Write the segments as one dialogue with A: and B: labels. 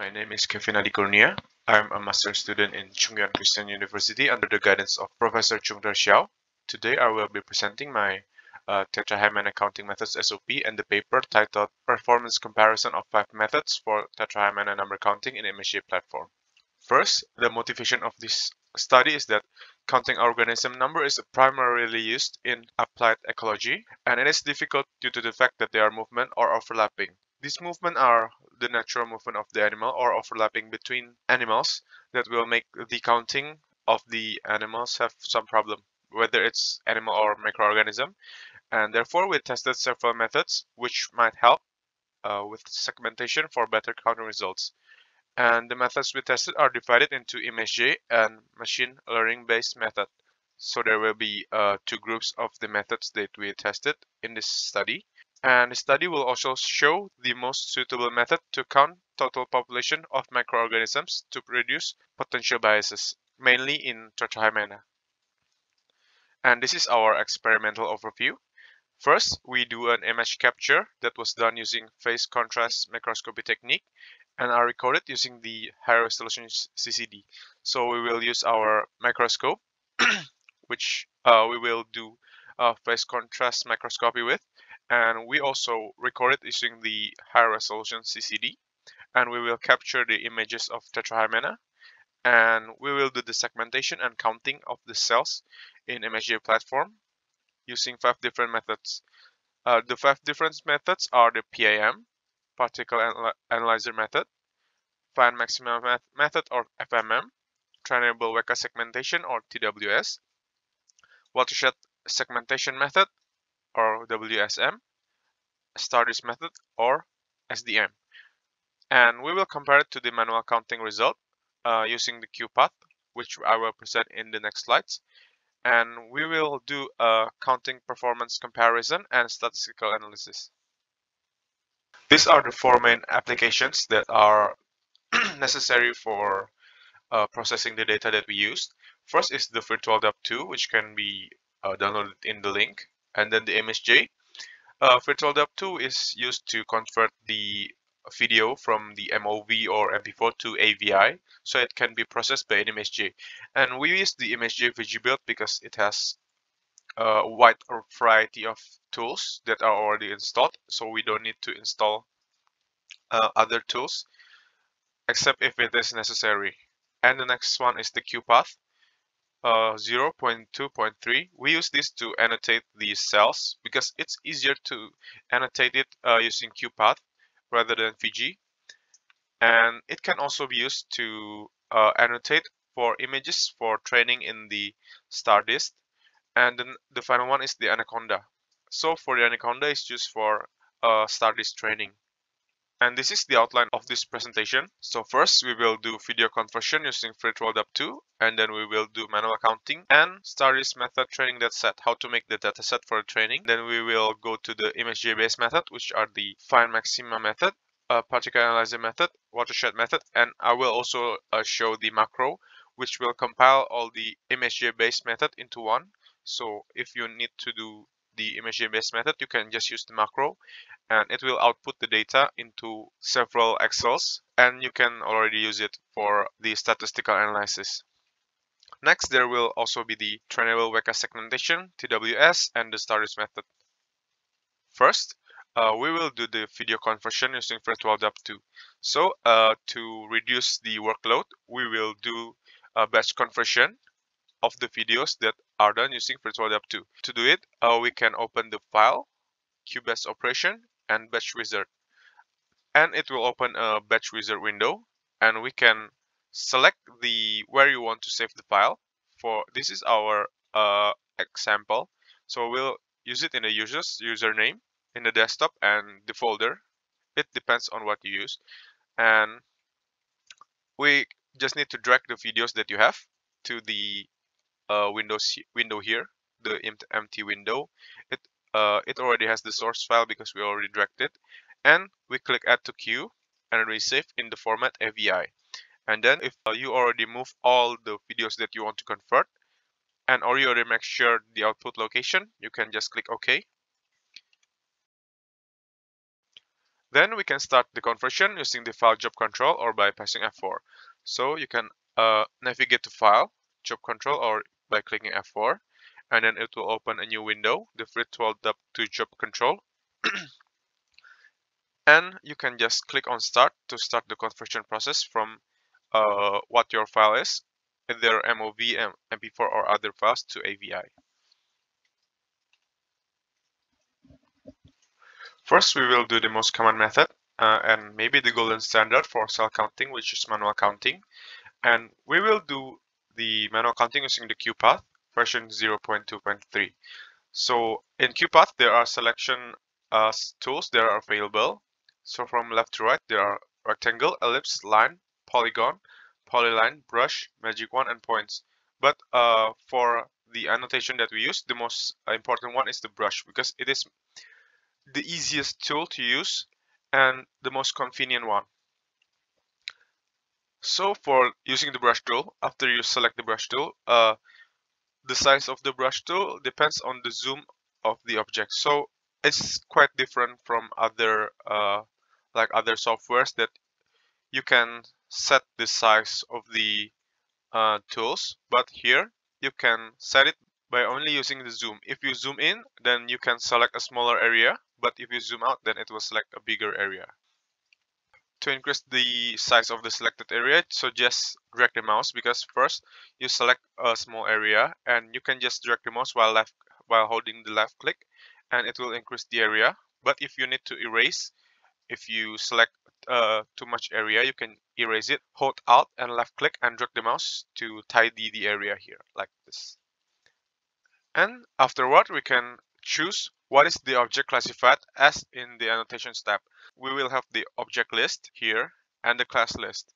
A: My name is Kevin Adi Kurnia. I'm a master student in Chung Yuan Christian University under the guidance of Professor Chung-Der Hsiao. Today I will be presenting my uh, Tetrahymena accounting methods SOP and the paper titled Performance Comparison of Five Methods for Tetrahymena Number Counting in ImageJ Platform. First, the motivation of this study is that counting organism number is primarily used in applied ecology and it is difficult due to the fact that they are movement or overlapping. These movements are the natural movement of the animal or overlapping between animals that will make the counting of the animals have some problem, whether it's animal or microorganism. And therefore, we tested several methods which might help uh, with segmentation for better counting results. And the methods we tested are divided into ImageJ and machine learning based method. So there will be uh, two groups of the methods that we tested in this study. And the study will also show the most suitable method to count total population of microorganisms to reduce potential biases, mainly in Tetrahymena. And this is our experimental overview. First, we do an image capture that was done using phase contrast microscopy technique and are recorded using the high resolution CCD. So we will use our microscope, which uh, we will do uh, phase contrast microscopy with. And we also record it using the high resolution CCD. And we will capture the images of Tetrahymena. And we will do the segmentation and counting of the cells in ImageJ platform using five different methods. Uh, the five different methods are the PAM, particle analyzer method, find maximum method or FMM, trainable Weka segmentation or TWS, watershed segmentation method or WSM, StarDist method or SDM. And we will compare it to the manual counting result uh, using the QuPath, which I will present in the next slides. And we will do a counting performance comparison and statistical analysis. These are the four main applications that are necessary for uh, processing the data that we used. First is the virtual VirtualDub2, which can be uh, downloaded in the link, and then the ImageJ. Uh, VirtualDub2 is used to convert the video from the MOV or MP4 to AVI, so it can be processed by an ImageJ. And we use the ImageJ Fiji build because it has a wide variety of tools that are already installed, so we don't need to install uh, other tools except if it is necessary. And the next one is the QuPath uh, 0.2.3. We use this to annotate the cells because it's easier to annotate it uh, using QuPath rather than Fiji. And it can also be used to uh, annotate for images for training in the StarDist and then the final one is the Anaconda. So for the Anaconda is used for uh, StarDist training. And this is the outline of this presentation. So first we will do video conversion using VirtualDub2 and then we will do manual counting and StarDist method training that set how to make the dataset for training. Then we will go to the ImageJ based method which are the find maxima method, uh, particle analyzer method, watershed method and I will also uh, show the macro which will compile all the ImageJ based method into one so if you need to do the ImageJ based method, you can just use the macro and it will output the data into several Excels and you can already use it for the statistical analysis. Next, there will also be the trainable Weka segmentation, TWS, and the StarDist method. First, uh, we will do the video conversion using VirtualDub2. So uh, to reduce the workload, we will do a batch conversion of the videos that are done using VirtualDub2. To do it, uh, we can open the file, QBatch operation, and batch wizard. And it will open a batch wizard window, and we can select the where you want to save the file. For this is our uh, example, so we'll use it in the user's username in the desktop and the folder. It depends on what you use, and we just need to drag the videos that you have to the uh, Windows window here, the empty window. It uh, it already has the source file because we already dragged it, and we click Add to Queue and resave in the format AVI. And then if uh, you already move all the videos that you want to convert, and or you already make sure the output location, you can just click OK. Then we can start the conversion using the file job control or by pressing F4. So you can uh, navigate to file, job control or by clicking F4 and then it will open a new window, the virtual dub to job control. and you can just click on start to start the conversion process from uh, what your file is, either MOV, MP4 or other files to AVI. First, we will do the most common method uh, and maybe the golden standard for cell counting, which is manual counting. And we will do the manual counting using the QuPath version 0.2.3. So in QuPath, there are selection uh, tools that are available. So from left to right, there are rectangle, ellipse, line, polygon, polyline, brush, magic wand, and points. But uh, for the annotation that we use, the most important one is the brush because it is the easiest tool to use and the most convenient one. So for using the brush tool, after you select the brush tool, uh, the size of the brush tool depends on the zoom of the object. So it's quite different from other uh, like other softwares that you can set the size of the uh, tools, but here you can set it by only using the zoom. If you zoom in, then you can select a smaller area, but if you zoom out, then it will select a bigger area. To increase the size of the selected area, so just drag the mouse because first you select a small area and you can just drag the mouse while left while holding the left click and it will increase the area. But if you need to erase, if you select uh, too much area, you can erase it. Hold Alt and left click and drag the mouse to tidy the area here like this. And afterward, we can choose what is the object classified as in the annotations tab. We will have the object list here and the class list.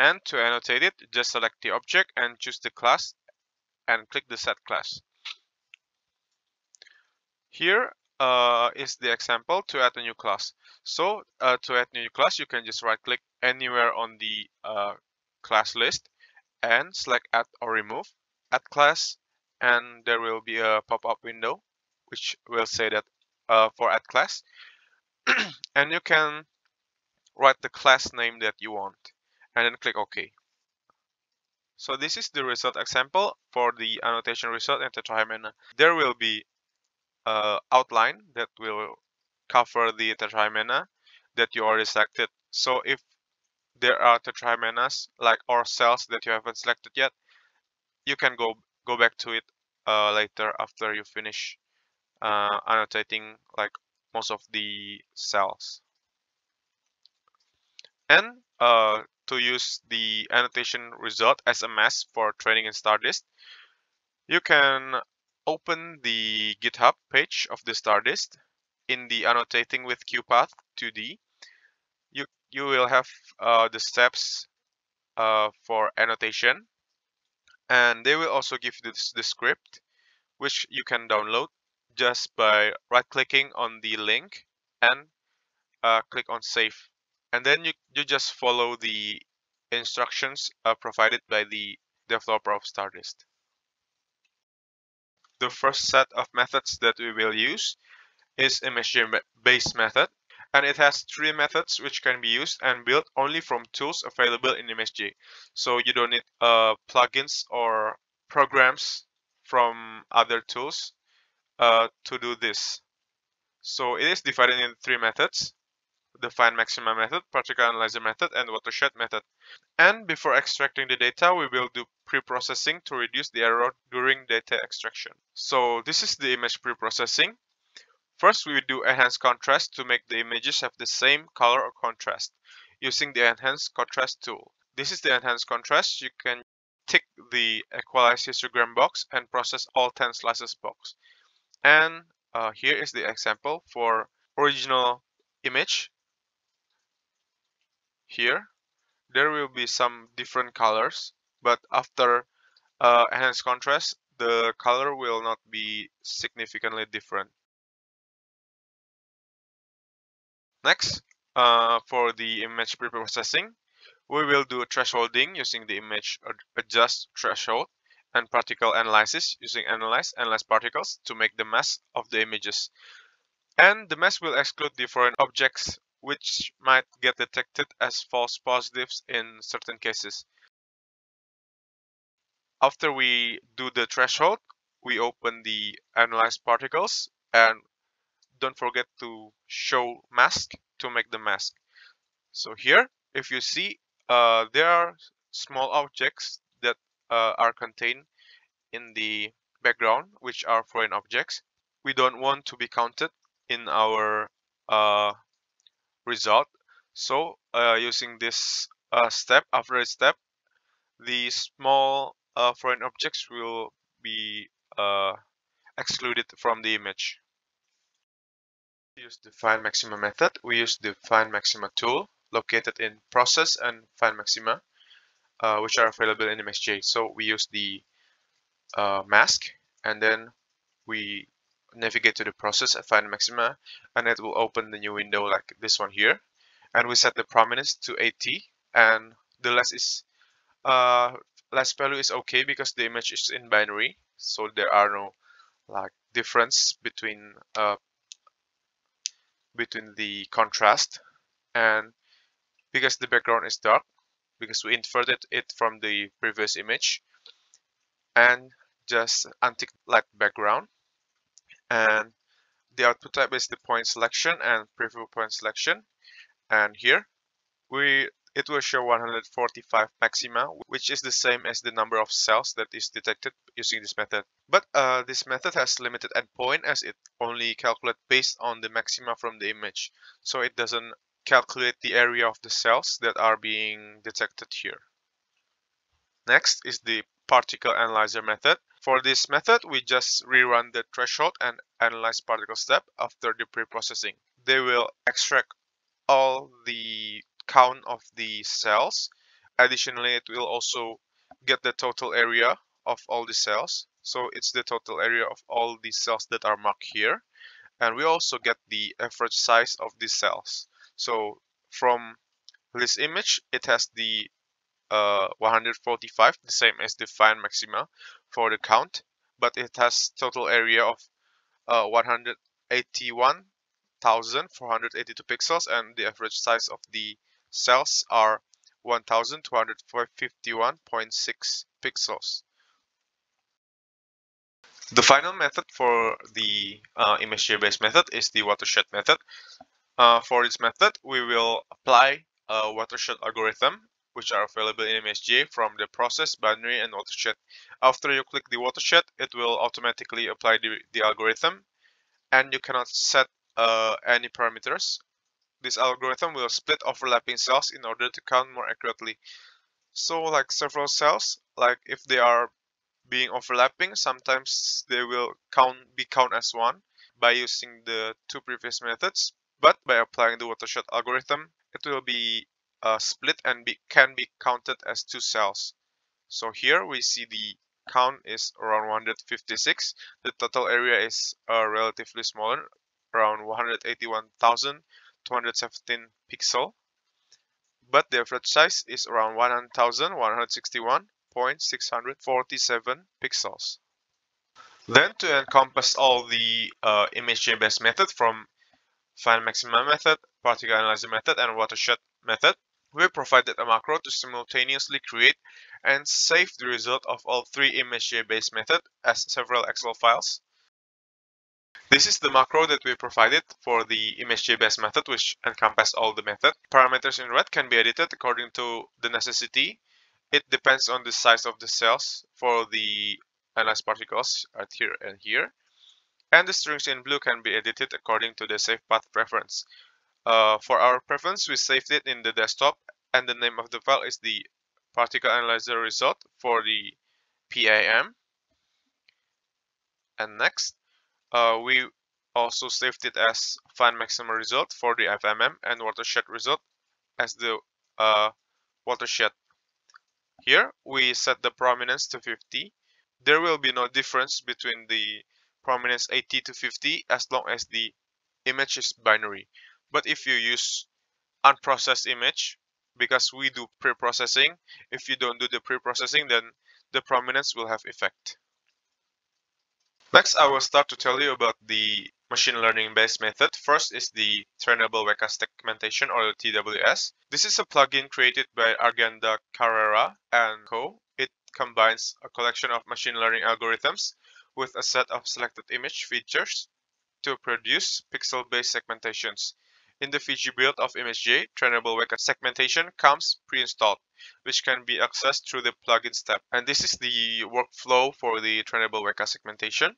A: And to annotate it, just select the object and choose the class and click the set class. Here uh, is the example to add a new class. So uh, to add new class, you can just right click anywhere on the uh, class list and select add or remove, add class, and there will be a pop-up window which will say that uh, for add class and you can write the class name that you want and then click OK. So this is the result example for the annotation result in Tetrahymena. There will be a outline that will cover the Tetrahymena that you already selected. So if there are Tetrahymenas like or cells that you haven't selected yet, you can go go back to it uh, later after you finish uh, annotating like most of the cells. And uh, to use the annotation result as a mess for training in Stardist, you can open the GitHub page of the Stardist in the annotating with QuPath 2D. You, you will have uh, the steps uh, for annotation and they will also give you this, the script which you can download just by right clicking on the link and uh, click on save and then you, you just follow the instructions uh, provided by the developer of StarDist. The first set of methods that we will use is ImageJ based method and it has three methods which can be used and built only from tools available in ImageJ. So you don't need uh, plugins or programs from other tools uh, to do this. So it is divided in three methods, the find maxima method, particle analyzer method, and watershed method. And before extracting the data, we will do pre-processing to reduce the error during data extraction. So this is the image pre-processing. First, we will do enhanced contrast to make the images have the same color or contrast using the enhanced contrast tool. This is the enhanced contrast. You can tick the equalize histogram box and process all 10 slices box. And uh, here is the example for original image. Here, there will be some different colors, but after uh, enhanced contrast, the color will not be significantly different. Next, uh, for the image preprocessing, we will do thresholding using the image adjust threshold and particle analysis using analyze analyze particles to make the mask of the images. And the mask will exclude different objects which might get detected as false positives in certain cases. After we do the threshold, we open the analyze particles and don't forget to show mask to make the mask. So here, if you see, uh, there are small objects uh, are contained in the background, which are foreign objects. We don't want to be counted in our uh, result. So uh, using this uh, step, after a step, the small uh, foreign objects will be uh, excluded from the image. We use the find maxima method. We use the find maxima tool located in process and find maxima, uh, which are available in ImageJ. So we use the uh, mask and then we navigate to the process and find maxima and it will open the new window like this one here. And we set the prominence to 80 and the less is uh less value is okay because the image is in binary. So there are no like difference between uh between the contrast. And because the background is dark because we inverted it from the previous image and just untick light background. And the output type is the point selection and preview point selection. And here we it will show 145 maxima which is the same as the number of cells that is detected using this method. But uh, this method has limited endpoint as it only calculates based on the maxima from the image. So it doesn't calculate the area of the cells that are being detected here next is the particle analyzer method for this method, we just rerun the threshold and analyze particle step after the pre-processing. They will extract all the count of the cells. Additionally, it will also get the total area of all the cells. So it's the total area of all the cells that are marked here. And we also get the average size of these cells. So from this image, it has the uh, 145, the same as the find maxima for the count, but it has total area of uh, 181,482 pixels and the average size of the cells are 1251.6 pixels. The final method for the uh, ImageJ-based method is the watershed method. Uh, for this method, we will apply a watershed algorithm which are available in ImageJ from the process, binary, and watershed. After you click the watershed, it will automatically apply the, the algorithm and you cannot set uh, any parameters. This algorithm will split overlapping cells in order to count more accurately. So like several cells, like if they are being overlapping, sometimes they will count be count as one by using the two previous methods. But by applying the watershed algorithm, it will be uh, split and be, can be counted as two cells. So here we see the count is around 156. The total area is uh, relatively smaller, around 181,217 pixel. But the average size is around 1,161.647 pixels. Then to encompass all the uh, ImageJ-based method from find maximum method, particle analyzer method, and watershed method, we provided a macro to simultaneously create and save the result of all three ImageJ-based methods as several Excel files. This is the macro that we provided for the ImageJ-based method which encompasses all the method. Parameters in red can be edited according to the necessity. It depends on the size of the cells for the analyzed particles right here and here. And the strings in blue can be edited according to the save path preference. Uh, for our preference, we saved it in the desktop and the name of the file is the particle analyzer result for the PAM. And next, uh, we also saved it as find maximum result for the FMM and watershed result as the uh, watershed. Here, we set the prominence to 50. There will be no difference between the prominence 80 to 50 as long as the image is binary. But if you use unprocessed image, because we do pre-processing, if you don't do the pre-processing, then the prominence will have effect. Next, I will start to tell you about the machine learning based method. First is the trainable Weka segmentation or TWS. This is a plugin created by Arganda Carrera and co. It combines a collection of machine learning algorithms with a set of selected image features to produce pixel-based segmentations. In the Fiji build of ImageJ, trainable Weka segmentation comes pre-installed, which can be accessed through the plugins tab. And this is the workflow for the trainable Weka segmentation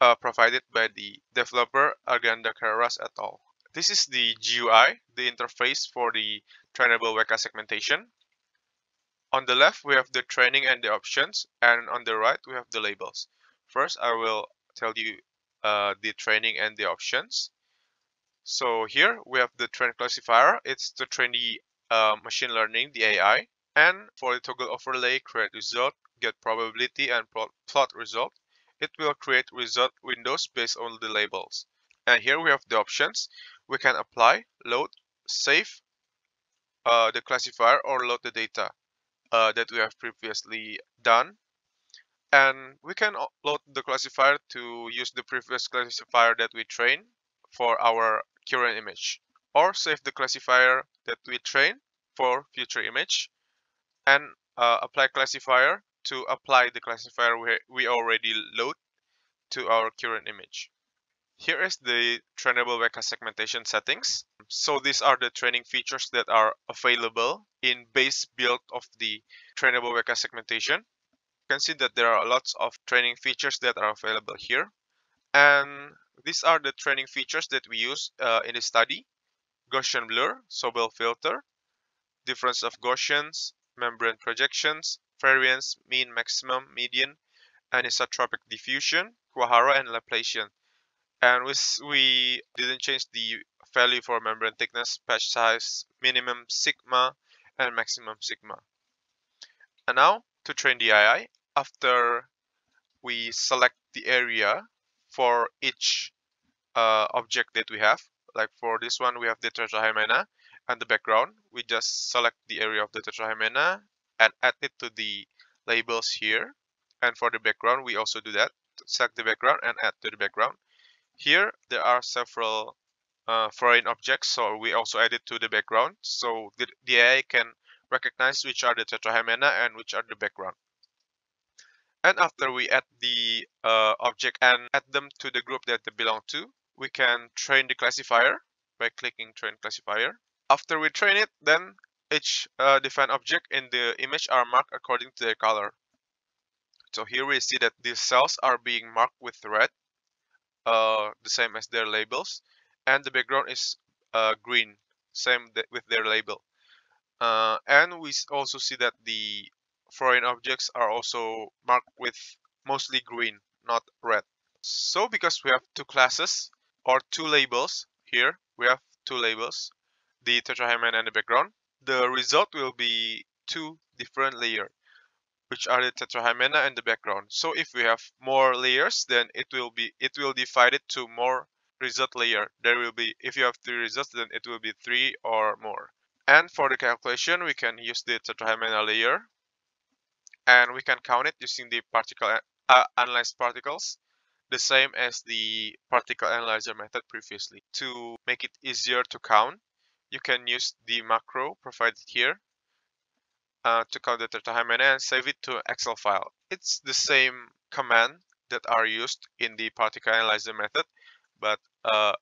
A: uh, provided by the developer Arganda Carreras et al. This is the GUI, the interface for the trainable Weka segmentation. On the left, we have the training and the options, and on the right, we have the labels. First, I will tell you uh, the training and the options. So here we have the train classifier. It's to train the uh, machine learning, the AI. And for the toggle overlay, create result, get probability and plot, result. It will create result windows based on the labels. And here we have the options. We can apply, load, save uh, the classifier or load the data uh, that we have previously done. And we can load the classifier to use the previous classifier that we trained for our current image or save the classifier that we train for future image and uh, apply classifier to apply the classifier we, we already load to our current image. Here is the trainable Weka segmentation settings. So these are the training features that are available in base build of the trainable Weka segmentation. Can see that there are lots of training features that are available here. And these are the training features that we use uh, in the study. Gaussian blur, Sobel filter, difference of Gaussians, membrane projections, variance, mean, maximum, median, anisotropic diffusion, Kuwahara, and Laplacian. And we, we didn't change the value for membrane thickness, patch size, minimum sigma, and maximum sigma. And now to train the AI, after we select the area for each uh, object that we have. Like for this one, we have the tetrahymena and the background. We just select the area of the tetrahymena and add it to the labels here. And for the background, we also do that. Select the background and add to the background. Here, there are several uh, foreign objects, so we also add it to the background. So the, the AI can recognize which are the tetrahymena and which are the background. And after we add the uh, object and add them to the group that they belong to, we can train the classifier by clicking train classifier. After we train it, then each uh, defined object in the image are marked according to their color. So here we see that these cells are being marked with red, uh, the same as their labels, and the background is uh, green, same with their label. Uh, and we also see that the foreign objects are also marked with mostly green, not red. So because we have two classes or two labels here, we have two labels, the tetrahymena and the background, the result will be two different layers, which are the tetrahymena and the background. So if we have more layers, then it will be it will divide it to more result layer. There will be if you have three results, then it will be three or more. And for the calculation, we can use the tetrahymena layer and we can count it using the particle uh, analyzed particles the same as the particle analyzer method previously. To make it easier to count, you can use the macro provided here uh, to count the tetrahymena and save it to Excel file. It's the same command that are used in the particle analyzer method, but uh,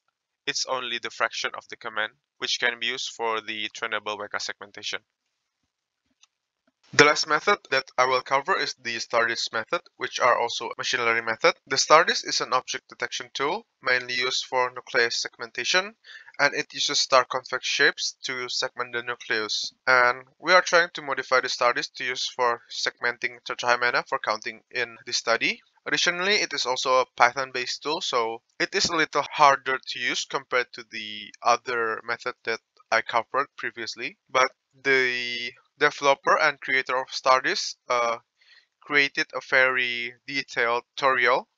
A: it's only the fraction of the command which can be used for the trainable Weka segmentation. The last method that I will cover is the StarDist method, which are also machine learning method. The StarDist is an object detection tool mainly used for nucleus segmentation and it uses star convex shapes to segment the nucleus. And we are trying to modify the StarDist to use for segmenting tetrahymena for counting in the study. Additionally, it is also a Python-based tool, so it is a little harder to use compared to the other method that I covered previously. But the developer and creator of StarDist uh, created a very detailed tutorial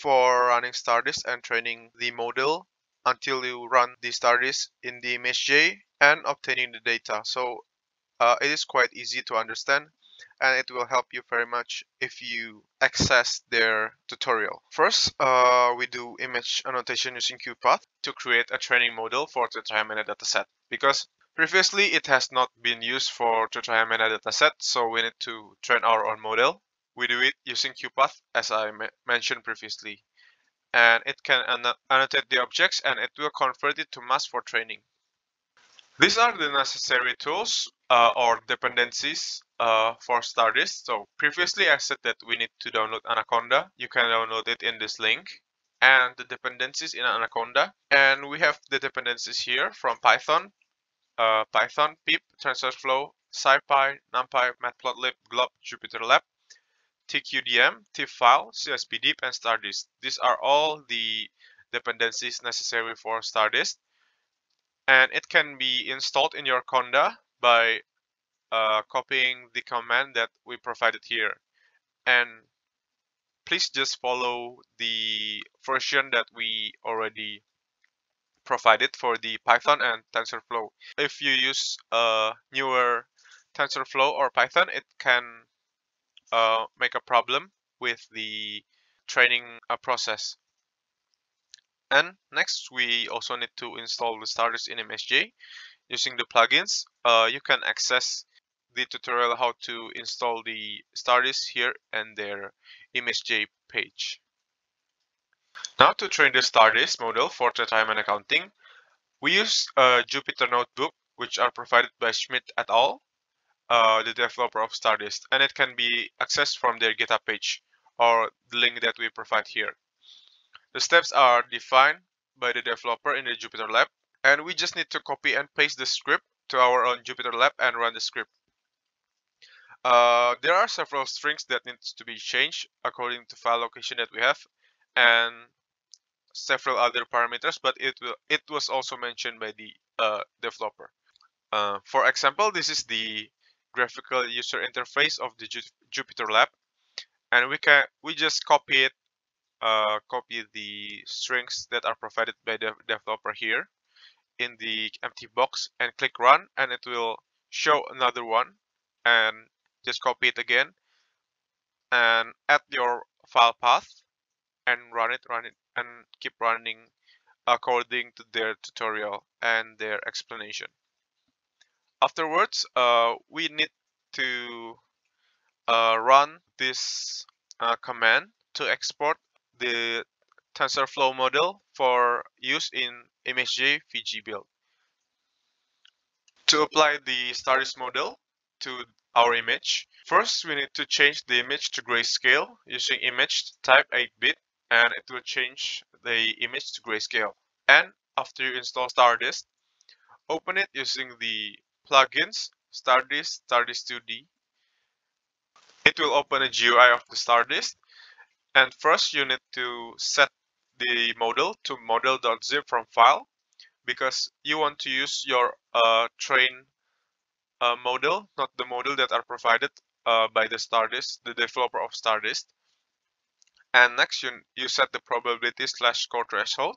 A: for running StarDist and training the model until you run the StarDist in the ImageJ and obtaining the data. So uh, it is quite easy to understand. and it will help you very much if you access their tutorial. First, uh, we do image annotation using QuPath to create a training model for the Tetrahymena dataset because previously it has not been used for Tetrahymena dataset, so we need to train our own model. We do it using QuPath as I mentioned previously and it can annotate the objects and it will convert it to mask for training. These are the necessary tools uh, or dependencies uh, for Stardist. So previously I said that we need to download Anaconda. You can download it in this link and the dependencies in Anaconda. And we have the dependencies here from Python, uh, Python, pip, TensorFlow, SciPy, NumPy, Matplotlib, Glob, JupyterLab, TQDM, TIFF-file, CSBDeep, and Stardist. These are all the dependencies necessary for Stardist. And it can be installed in your Conda by uh, copying the command that we provided here. And please just follow the version that we already provided for the Python and TensorFlow. If you use a newer TensorFlow or Python, it can uh, make a problem with the training uh, process. And next, we also need to install the Stardist in ImageJ. Using the plugins, uh, you can access the tutorial how to install the Stardist here and their ImageJ page. Now to train the Stardist model for Tetrahymena accounting, we use a Jupyter Notebook which are provided by Schmidt et al uh, the developer of Stardist, and it can be accessed from their GitHub page or the link that we provide here. The steps are defined by the developer in the Jupyter Lab, and we just need to copy and paste the script to our own Jupyter Lab and run the script. Uh, there are several strings that needs to be changed according to file location that we have, and several other parameters, but it it was also mentioned by the uh, developer. Uh, for example, this is the graphical user interface of the Jupyter Lab and we can we just copy it uh, copy the strings that are provided by the developer here in the empty box and click run and it will show another one and just copy it again and add your file path and run it run it and keep running according to their tutorial and their explanation afterwards uh, we need to uh, run this uh, command to export the TensorFlow model for use in ImageJ Fiji build. To apply the Stardist model to our image, first we need to change the image to grayscale using image type 8-bit and it will change the image to grayscale. And after you install Stardist, open it using the plugins Stardist, Stardist 2D. It will open a GUI of the Stardist. And first you need to set the model to model.zip from file because you want to use your uh, train uh, model, not the model that are provided uh, by the Stardist, the developer of Stardist. And next you, you set the probability slash score threshold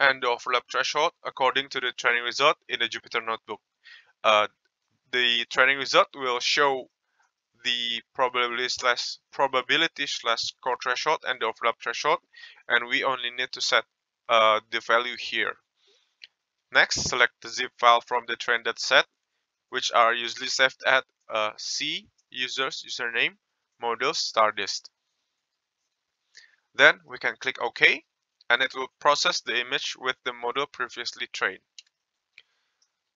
A: and the overlap threshold according to the training result in the Jupyter Notebook. Uh, the training result will show the probability slash probability slash score threshold and the overlap threshold and we only need to set uh, the value here. Next, select the zip file from the train set, which are usually saved at uh, C users username models stardist. Then we can click OK and it will process the image with the model previously trained.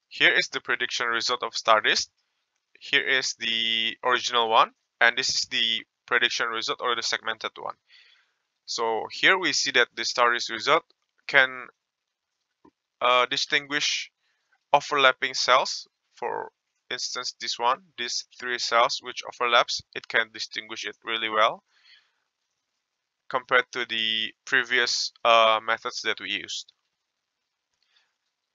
A: Here is the prediction result of Stardist. Here is the original one, and this is the prediction result or the segmented one. So here we see that the Stardist result can uh, distinguish overlapping cells. For instance, this one, these three cells which overlaps, it can distinguish it really well compared to the previous uh, methods that we used.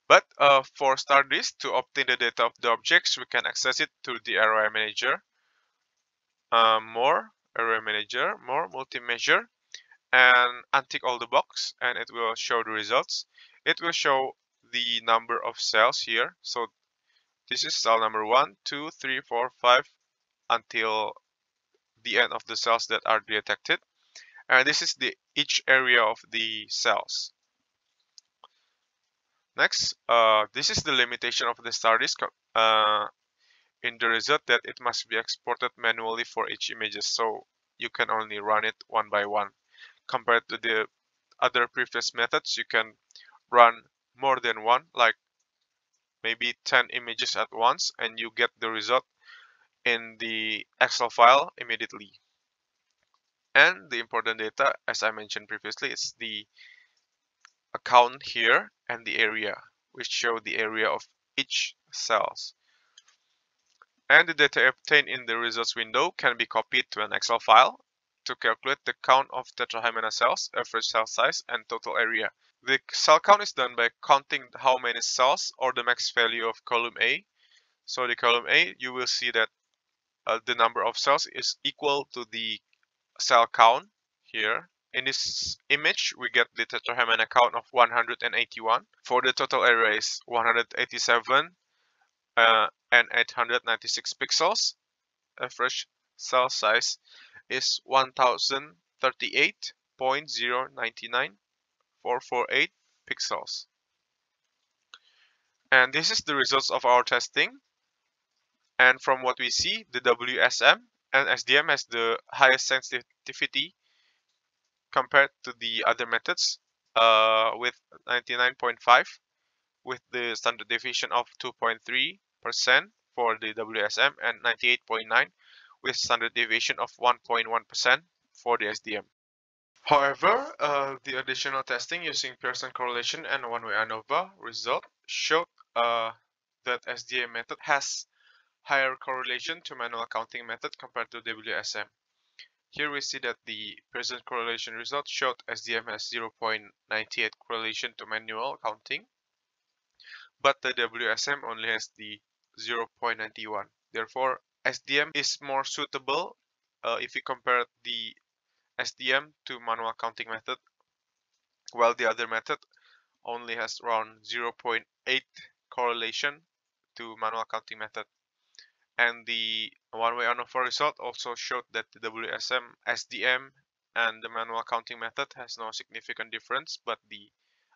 A: But uh, for Stardist, to obtain the data of the objects, we can access it through the ROI Manager. Uh, more, ROI Manager, more, Multi-Measure, and untick all the box, and it will show the results. It will show the number of cells here. So this is cell number 1, 2, 3, 4, 5, until the end of the cells that are detected. And this is the each area of the cells. Next, uh, this is the limitation of the StarDist uh, in the result that it must be exported manually for each images. So you can only run it one by one. Compared to the other previous methods, you can run more than one, like maybe 10 images at once, and you get the result in the Excel file immediately. And the important data, as I mentioned previously, is the account here and the area, which show the area of each cells. And the data obtained in the results window can be copied to an Excel file to calculate the count of tetrahymena cells, average cell size, and total area. The cell count is done by counting how many cells or the max value of column A. So the column A, you will see that uh, the number of cells is equal to the cell count here. In this image, we get the tetrahymena count of 181. For the total area is 187 uh, and 896 pixels. Average cell size is 1038.099448 pixels. And this is the results of our testing. And from what we see, the WSM and SDM has the highest sensitivity compared to the other methods uh, with 99.5 with the standard deviation of 2.3% for the WSM and 98.9 with standard deviation of 1.1% for the SDM. However, uh, the additional testing using Pearson correlation and one-way ANOVA result showed uh, that SDM method has higher correlation to manual counting method compared to WSM. Here we see that the Pearson correlation result showed SDM has 0.98 correlation to manual counting, but the WSM only has the 0.91. Therefore, SDM is more suitable uh, if you compare the SDM to manual counting method, while the other method only has around 0.8 correlation to manual counting method and the one-way ANOVA result also showed that the WSM, SDM, and the manual counting method has no significant difference, but the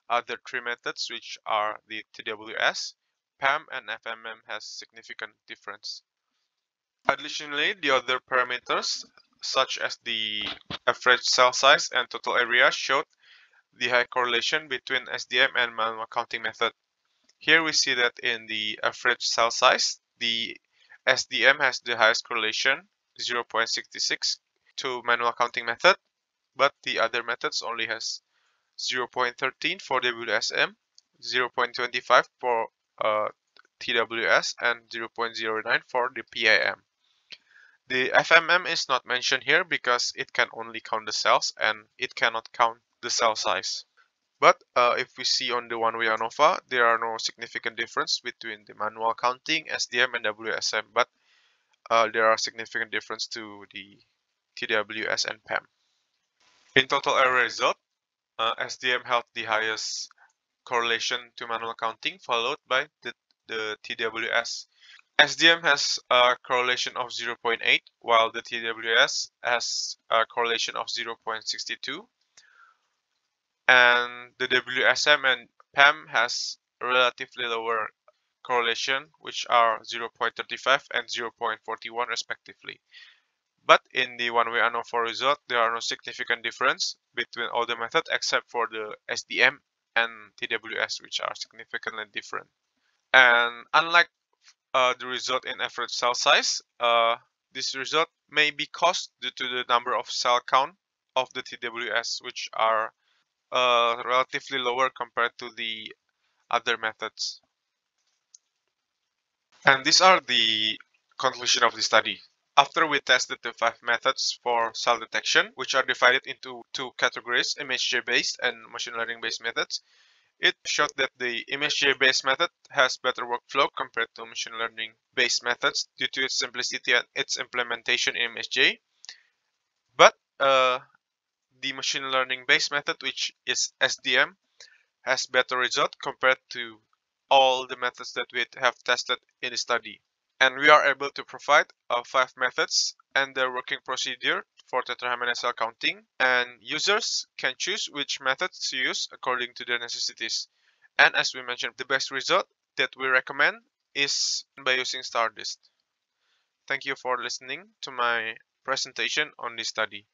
A: other three methods, which are the TWS, PAM, and FMM has significant difference. Additionally, the other parameters, such as the average cell size and total area, showed the high correlation between SDM and manual counting method. Here we see that in the average cell size, the SDM has the highest correlation, 0.66 to manual counting method, but the other methods only has 0.13 for WSM, 0.25 for uh, TWS, and 0.09 for the PAM. The FMM is not mentioned here because it can only count the cells and it cannot count the cell size. But uh, if we see on the one-way ANOVA, there are no significant difference between the manual counting, SDM, and WSM, but uh, there are significant difference to the TWS and PAM. In total error result, uh, SDM held the highest correlation to manual counting, followed by the, the TWS. SDM has a correlation of 0.8, while the TWS has a correlation of 0.62 and the WSM and PAM has relatively lower correlation which are 0.35 and 0.41 respectively. But in the one-way ANOVA result, there are no significant difference between all the methods except for the SDM and TWS which are significantly different. And unlike uh, the result in average cell size, uh, this result may be caused due to the number of cell count of the TWS which are uh, relatively lower compared to the other methods. And these are the conclusion of the study. After we tested the five methods for cell detection, which are divided into two categories, ImageJ-based and machine learning-based methods, it showed that the ImageJ-based method has better workflow compared to machine learning-based methods due to its simplicity and its implementation in ImageJ. But uh, the machine learning based method, which is SDM, has better result compared to all the methods that we have tested in the study. And we are able to provide uh, five methods and their working procedure for Tetrahymena cell counting. And users can choose which methods to use according to their necessities. And as we mentioned, the best result that we recommend is by using StarDist. Thank you for listening to my presentation on this study.